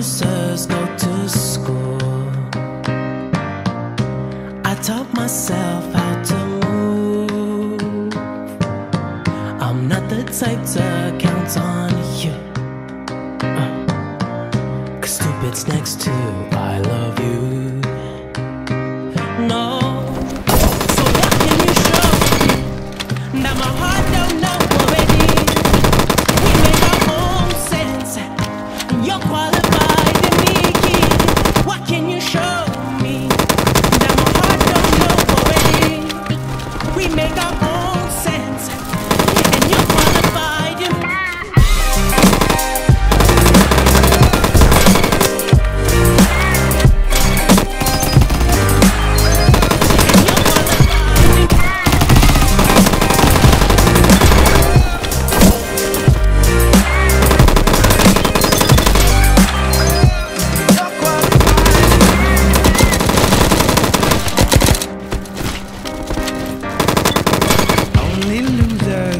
Losers go to school. I taught myself how to move. I'm not the type to count on you. Uh, Cause stupid's next to I love you. No. So what can you show me? that my heart.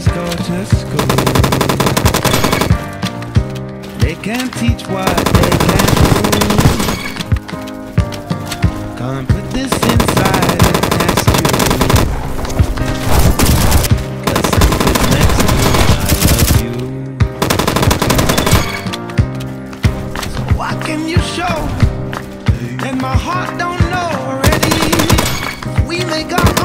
Losers go to school. They can't teach what they can't prove. Come and put this inside and test you. Cause next to I love you. So what can you show? And my heart don't know already. We make our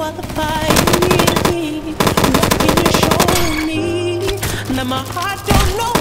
to me. Can you show me? Now my heart don't know